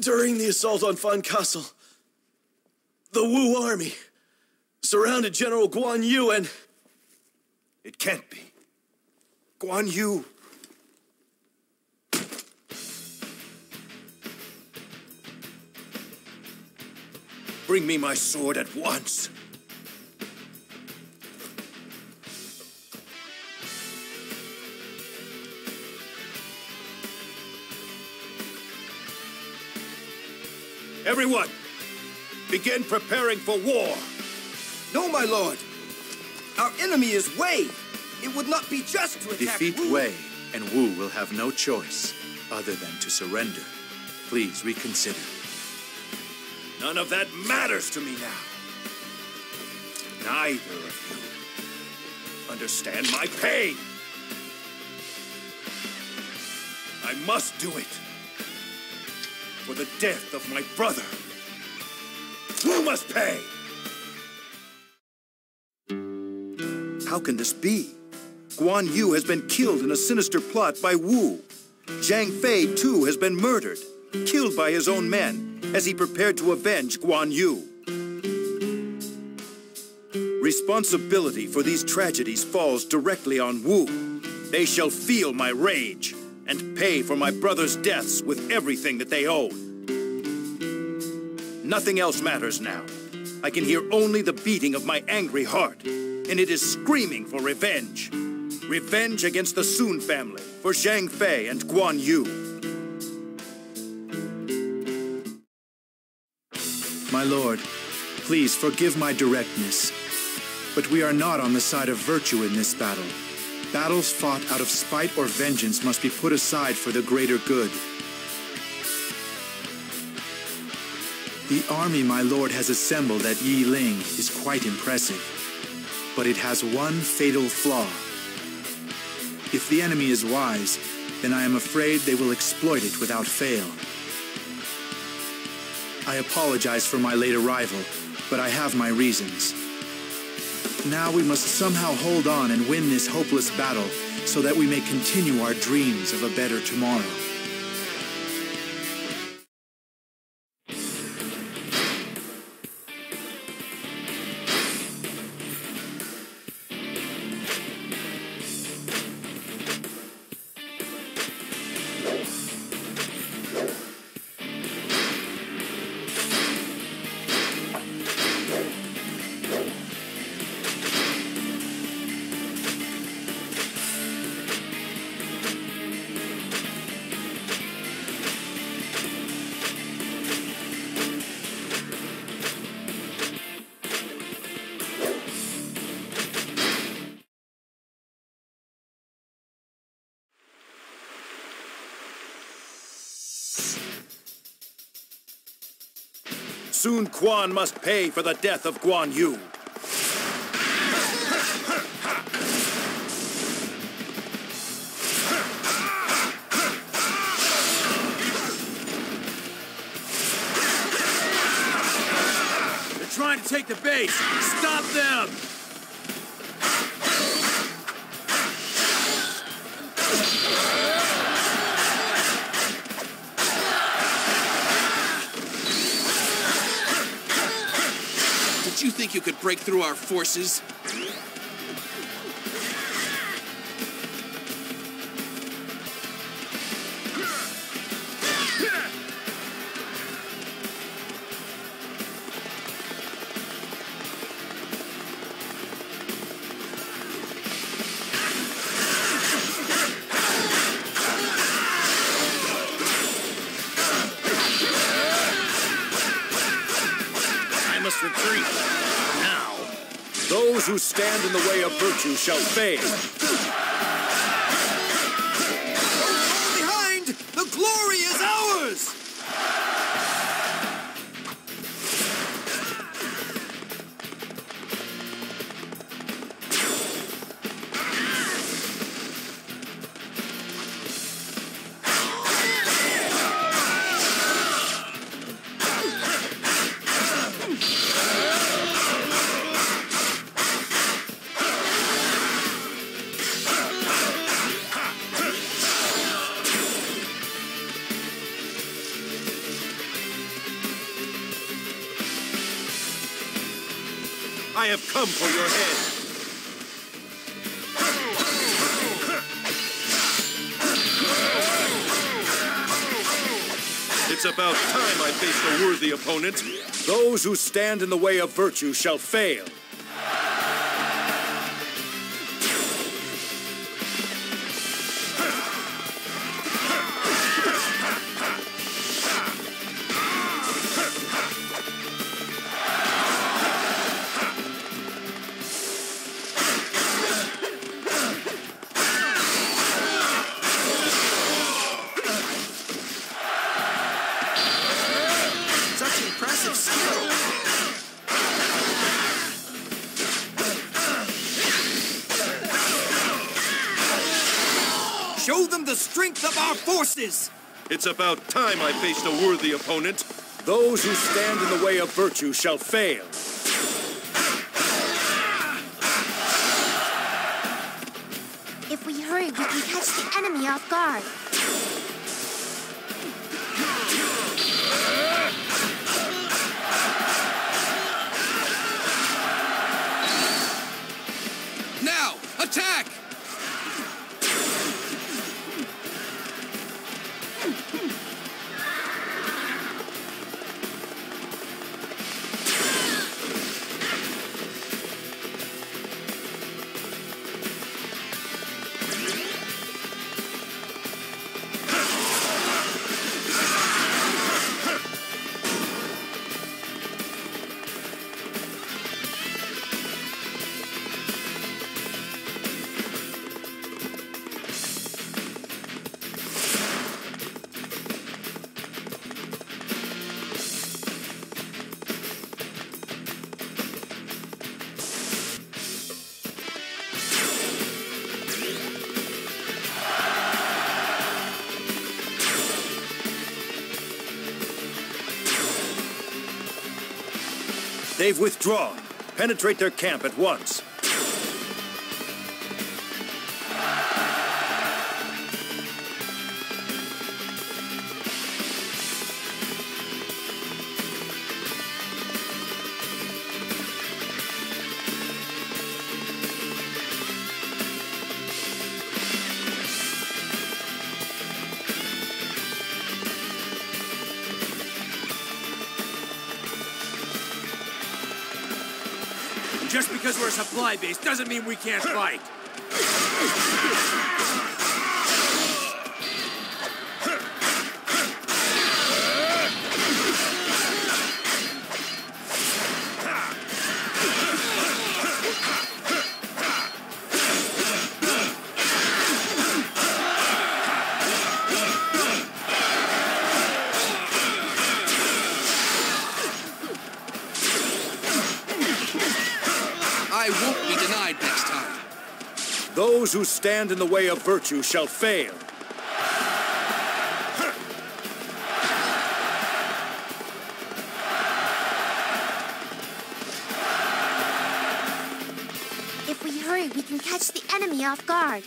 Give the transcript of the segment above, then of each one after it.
During the assault on Fan Castle, the Wu army surrounded General Guan Yu and... It can't be. Guan Yu. Bring me my sword at once. Everyone, begin preparing for war. No, my lord. Our enemy is Wei. It would not be just to attack Defeat Wu. Wei, and Wu will have no choice other than to surrender. Please reconsider. None of that matters to me now. Neither of you understand my pain. I must do it. For the death of my brother. Who must pay? How can this be? Guan Yu has been killed in a sinister plot by Wu. Zhang Fei, too, has been murdered, killed by his own men, as he prepared to avenge Guan Yu. Responsibility for these tragedies falls directly on Wu. They shall feel my rage and pay for my brother's deaths with everything that they own. Nothing else matters now. I can hear only the beating of my angry heart, and it is screaming for revenge. Revenge against the Sun family, for Zhang Fei and Guan Yu. My lord, please forgive my directness. But we are not on the side of virtue in this battle. Battles fought out of spite or vengeance must be put aside for the greater good. The army my lord has assembled at Yiling is quite impressive. But it has one fatal flaw. If the enemy is wise, then I am afraid they will exploit it without fail. I apologize for my late arrival, but I have my reasons. Now we must somehow hold on and win this hopeless battle so that we may continue our dreams of a better tomorrow. Sun Quan must pay for the death of Guan Yu. They're trying to take the base. Stop them! Break through our forces? Those who stand in the way of virtue shall fail. I have come for your head. It's about time I faced a worthy opponent. Those who stand in the way of virtue shall fail. Forces. It's about time I faced a worthy opponent. Those who stand in the way of virtue shall fail. If we hurry, we can catch the enemy off guard. They've withdrawn. Penetrate their camp at once. Just because we're a supply base doesn't mean we can't fight. Those who stand in the way of virtue shall fail. If we hurry, we can catch the enemy off guard.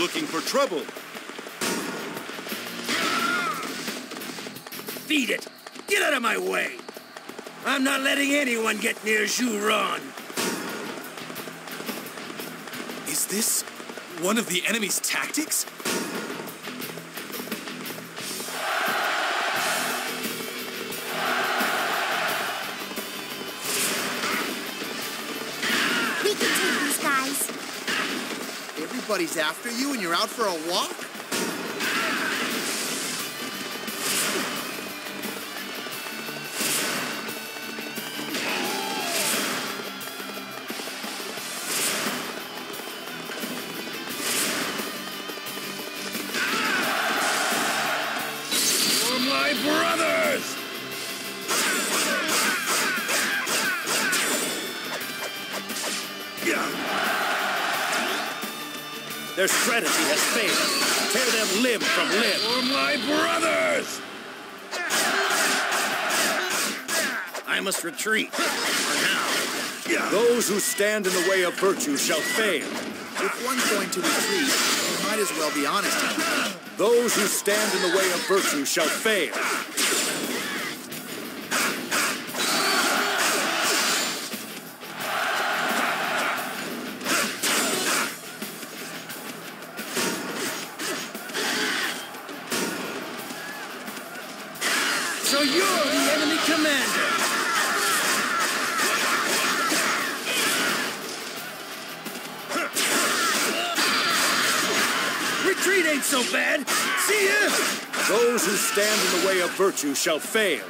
Looking for trouble. Feed it! Get out of my way! I'm not letting anyone get near Zhu Ran. Is this one of the enemy's tactics? Everybody's after you and you're out for a walk? For Their strategy has failed. Tear them limb from limb. For my brothers! I must retreat. For now. Those who stand in the way of virtue shall fail. If one's going to retreat, you might as well be honest. Those who stand in the way of virtue shall fail. See ya! Those who stand in the way of virtue shall fail.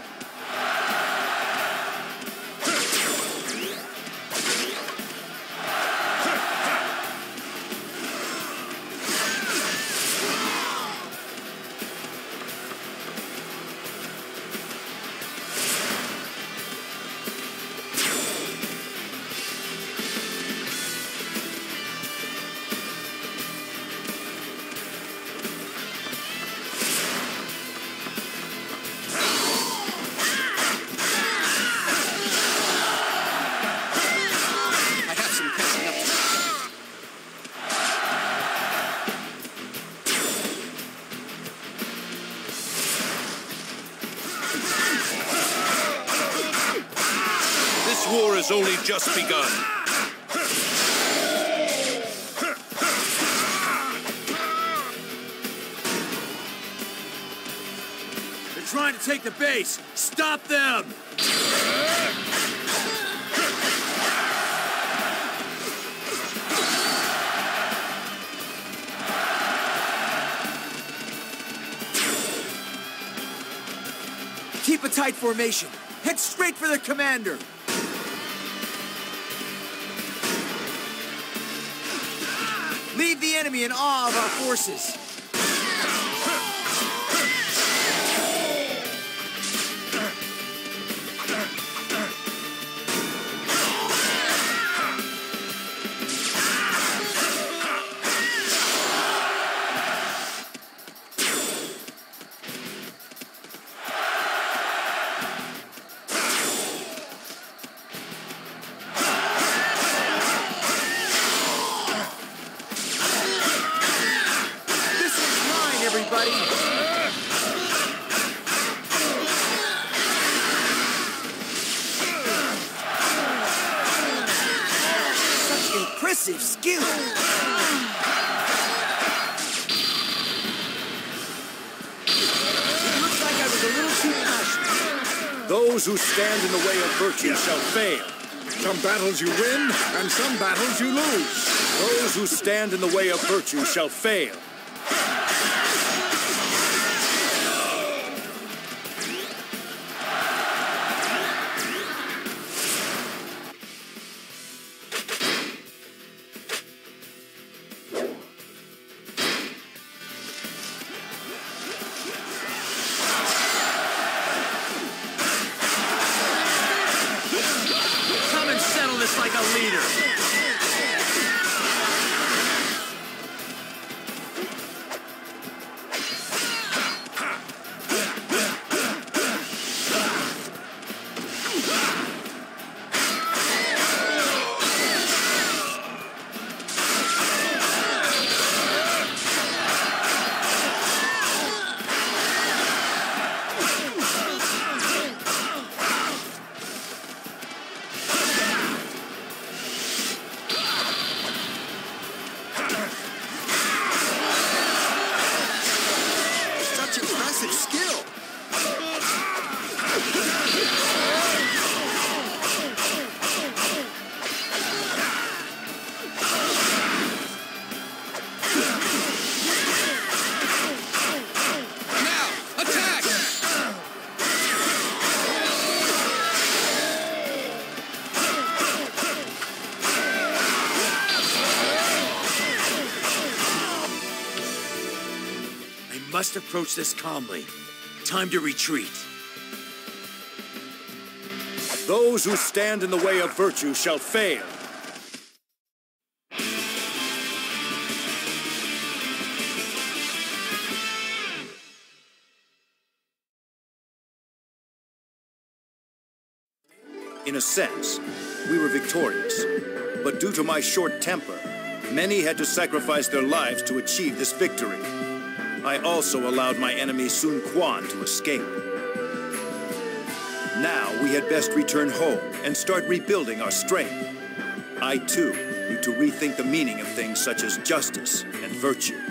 Just begun. They're trying to take the base! Stop them! Keep a tight formation. Head straight for the commander. Enemy in awe of our forces. Those who stand in the way of virtue shall fail. Some battles you win, and some battles you lose. Those who stand in the way of virtue shall fail. Impressive skill. approach this calmly. Time to retreat. Those who stand in the way of virtue shall fail. In a sense, we were victorious. But due to my short temper, many had to sacrifice their lives to achieve this victory. I also allowed my enemy Sun Quan to escape. Now we had best return home and start rebuilding our strength. I too need to rethink the meaning of things such as justice and virtue.